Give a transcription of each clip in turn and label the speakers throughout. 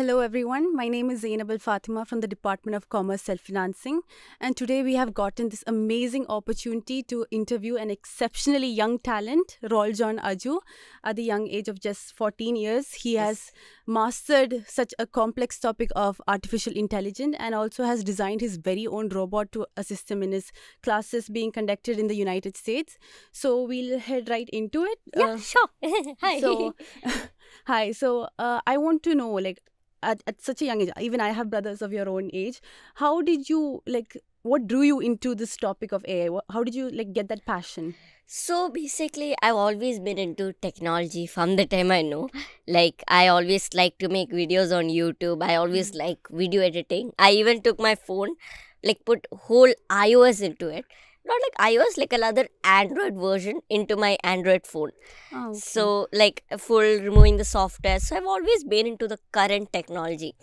Speaker 1: Hello, everyone. My name is Zainab Al Fathima from the Department of Commerce Self Financing. And today we have gotten this amazing opportunity to interview an exceptionally young talent, Raul John Aju, at the young age of just 14 years. He yes. has mastered such a complex topic of artificial intelligence and also has designed his very own robot to assist him in his classes being conducted in the United States. So we'll head right into it.
Speaker 2: Yeah, uh, sure. Hi.
Speaker 1: So, hi. So uh, I want to know, like, at, at such a young age even i have brothers of your own age how did you like what drew you into this topic of ai how did you like get that passion?
Speaker 2: So basically i've always been into technology from the time i know. Like i always like to make videos on youtube. I always mm. like video editing. I even took my phone like put whole ios into it not like iOS, like another Android version into my Android phone. Oh, okay. So, like full removing the software. So, I've always been into the current technology.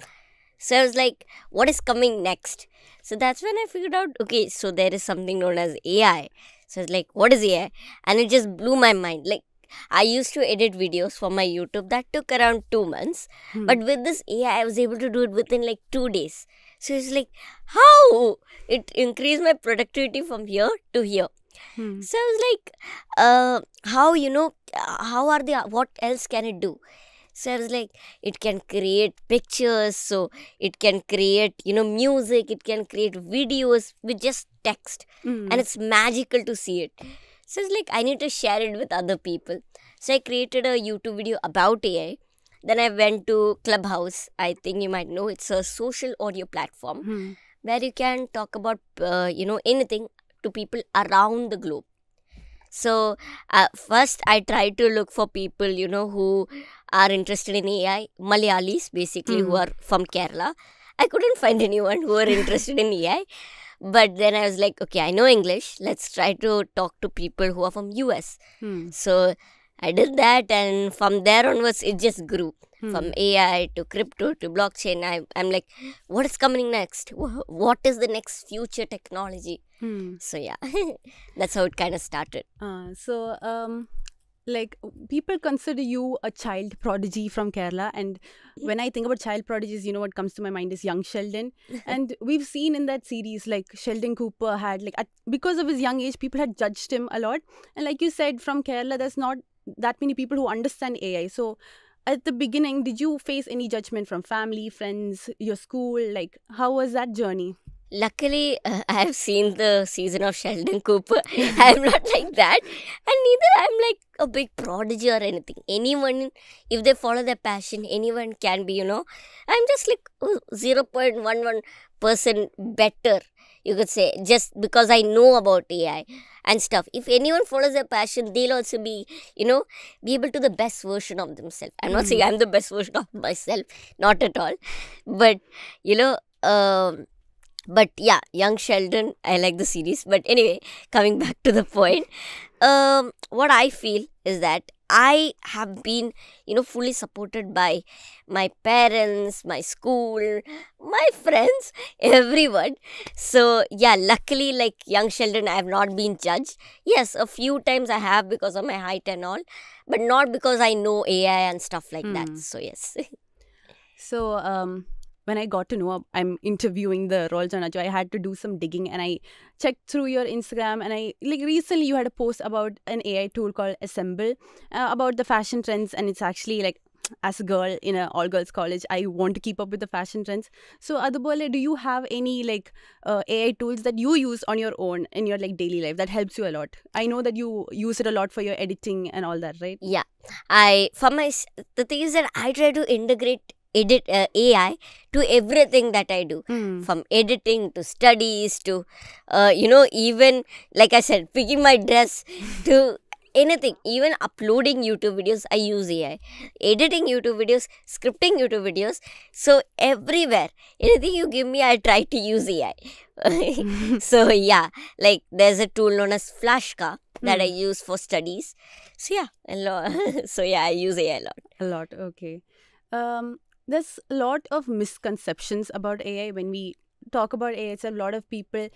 Speaker 2: So, I was like, what is coming next? So, that's when I figured out, okay, so there is something known as AI. So, it's like, what is AI? And it just blew my mind. Like, I used to edit videos for my YouTube that took around two months. Hmm. But with this AI, I was able to do it within like two days. So it's like, how? It increased my productivity from here to here. Hmm. So I was like, uh, how, you know, how are the, what else can it do? So I was like, it can create pictures, so it can create, you know, music, it can create videos with just text. Mm. And it's magical to see it. So it's like, I need to share it with other people. So I created a YouTube video about AI then I went to Clubhouse. I think you might know it's a social audio platform hmm. where you can talk about uh, you know anything to people around the globe. So uh, first I tried to look for people you know who are interested in AI, Malayalis basically who hmm. are from Kerala. I couldn't find anyone who were interested in AI. But then I was like, okay, I know English. Let's try to talk to people who are from US. Hmm. So I did that, and from there onwards, it just grew. Hmm. From AI to crypto to blockchain, I, I'm like, what is coming next? What is the next future technology? Hmm. So yeah, that's how it kind of started.
Speaker 1: Uh, so um, like people consider you a child prodigy from Kerala and when I think about child prodigies you know what comes to my mind is young Sheldon and we've seen in that series like Sheldon Cooper had like at, because of his young age people had judged him a lot and like you said from Kerala there's not that many people who understand AI. So at the beginning, did you face any judgment from family, friends, your school? Like, how was that journey?
Speaker 2: Luckily, uh, I have seen the season of Sheldon Cooper. I'm not like that. And neither I'm like a big prodigy or anything. Anyone, if they follow their passion, anyone can be, you know. I'm just like 0.11% better you could say just because i know about ai and stuff. If anyone follows their passion they'll also be you know be able to the best version of themselves. I'm not mm. saying i'm the best version of myself not at all. But you know um, but yeah young sheldon i like the series. But anyway coming back to the point um, what i feel is that I have been, you know, fully supported by my parents, my school, my friends, everyone. So, yeah, luckily, like young Sheldon, I have not been judged. Yes, a few times I have because of my height and all, but not because I know AI and stuff like that. Hmm. So, yes.
Speaker 1: so, um, when I got to know I'm interviewing the Raul John Aju, I had to do some digging and I checked through your Instagram and I like recently you had a post about an AI tool called Assemble uh, about the fashion trends and it's actually like as a girl in an all girls college i want to keep up with the fashion trends. So adubole do you have any like uh, ai tools that you use on your own in your like daily life that helps you a lot? I know that you use it a lot for your editing and all that right?
Speaker 2: Yeah. I for my the thing is that i try to integrate edit uh, AI to everything that I do, mm. from editing to studies to, uh, you know, even like I said, picking my dress to anything, even uploading YouTube videos, I use AI. Editing YouTube videos, scripting YouTube videos. So everywhere, anything you give me, I try to use AI. so yeah, like there's a tool known as Flashka that mm. I hmm. use for studies. So yeah, a lot. so yeah, I use AI a lot.
Speaker 1: A lot. Okay. Um, there's a lot of misconceptions about AI when we talk about AI. It's a lot of people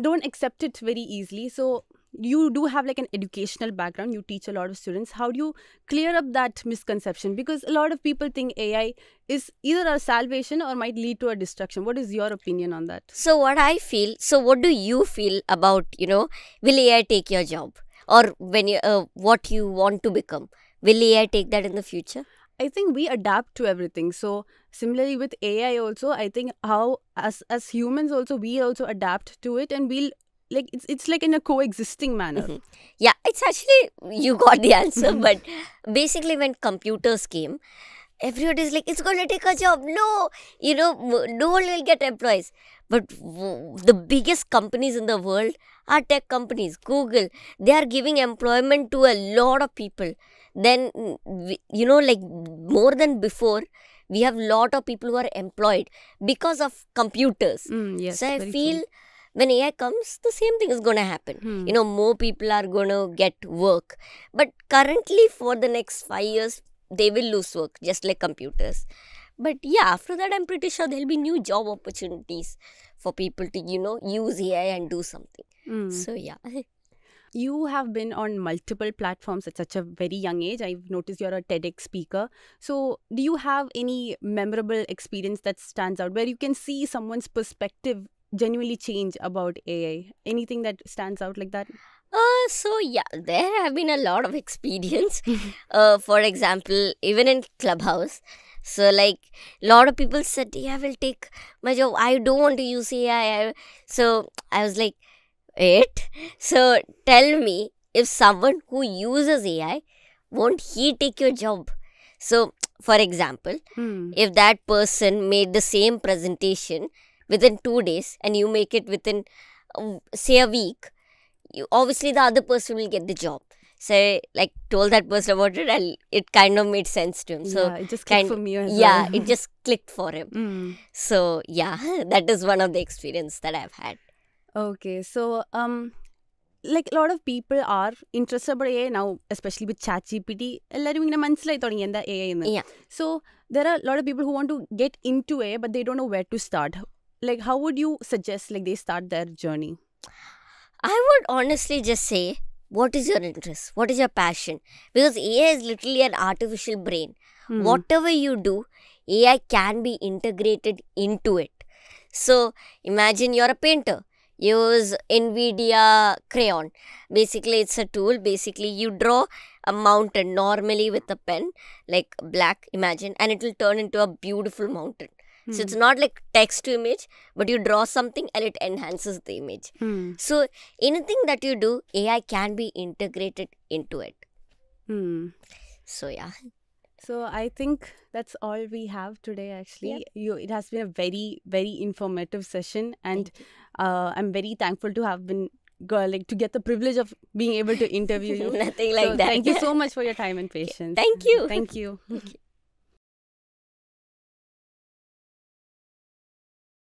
Speaker 1: don't accept it very easily. So you do have like an educational background you teach a lot of students how do you clear up that misconception because a lot of people think ai is either a salvation or might lead to a destruction what is your opinion on that
Speaker 2: So what I feel, so what do you feel about, you know, will AI take your job? Or when you, uh, what you want to become? Will AI take that in the future?
Speaker 1: I think we adapt to everything. So similarly with AI also, I think how as as humans also we also adapt to it and we'll like it's it's like in a coexisting manner.
Speaker 2: Mhm. Yeah, it's actually, you got the answer, but basically when computers came, everybody is like, it's going to take a job. No, you know, no one will get employees. But w- the biggest companies in the world are tech companies. Google, they are giving employment to a lot of people. Then, you know, like more than before, we have lot of people who are employed because of computers.
Speaker 1: Mm, yes.
Speaker 2: so I
Speaker 1: very true.
Speaker 2: feel when AI comes, the same thing is going to happen
Speaker 1: Hmm.
Speaker 2: you know more people are going to get work but currently for the next 5 years they will lose work just like computers but yeah after that i'm pretty sure there'll be new job opportunities for people to you know use ai and do something
Speaker 1: Mm.
Speaker 2: so yeah
Speaker 1: You have been on multiple platforms at such a very young age. I've noticed you're a TEDx speaker. So, do you have any memorable experience that stands out where you can see someone's perspective genuinely change about AI? Anything that stands out like that?
Speaker 2: uh, so yeah there have been a lot of experience uh, for example even in clubhouse so like a lot of people said yeah i will take my job i don't want to use ai I- so i was like wait so tell me if someone who uses ai won't he take your job so for example
Speaker 1: Hmm.
Speaker 2: if that person made the same presentation within two days and you make it within uh, say a week you obviously the other person will get the job so like told that person about it and it kind of made sense to him so
Speaker 1: yeah, it just clicked
Speaker 2: kind-
Speaker 1: for me as
Speaker 2: yeah
Speaker 1: well.
Speaker 2: it just clicked for him
Speaker 1: Mm.
Speaker 2: so yeah that is one of the experience that i've had
Speaker 1: Okay, so um, like a lot of people are interested about AI now, especially with ChatGPT. എല്ലാവരും ഇങ്ങനെ മനസ്സിലായി തുടങ്ങി എന്താ AI എന്ന്.
Speaker 2: Yeah.
Speaker 1: So there are a lot of people who want to get into AI, but they don't know where to start. Like, how would you suggest like they start their journey?
Speaker 2: I would honestly just say, what is your interest? What is your passion? Because AI is literally an artificial brain.
Speaker 1: Hmm.
Speaker 2: Whatever you do, AI can be integrated into it. So imagine you're a painter. Use NVIDIA Crayon. Basically, it's a tool. Basically, you draw a mountain normally with a pen, like black, imagine, and it will turn into a beautiful mountain. So it's not like text to image, but you draw something and it enhances the image.
Speaker 1: Hmm.
Speaker 2: So anything that you do, AI can be integrated into it.
Speaker 1: Hmm.
Speaker 2: So yeah.
Speaker 1: So I think that's all we have today. Actually, you it has been a very very informative session, and. Uh, I'm very thankful to have been go- like to get the privilege of being able to interview you.
Speaker 2: Nothing like
Speaker 1: So
Speaker 2: that.
Speaker 1: Thank you so much for your time and patience. Thank you.
Speaker 2: Thank you.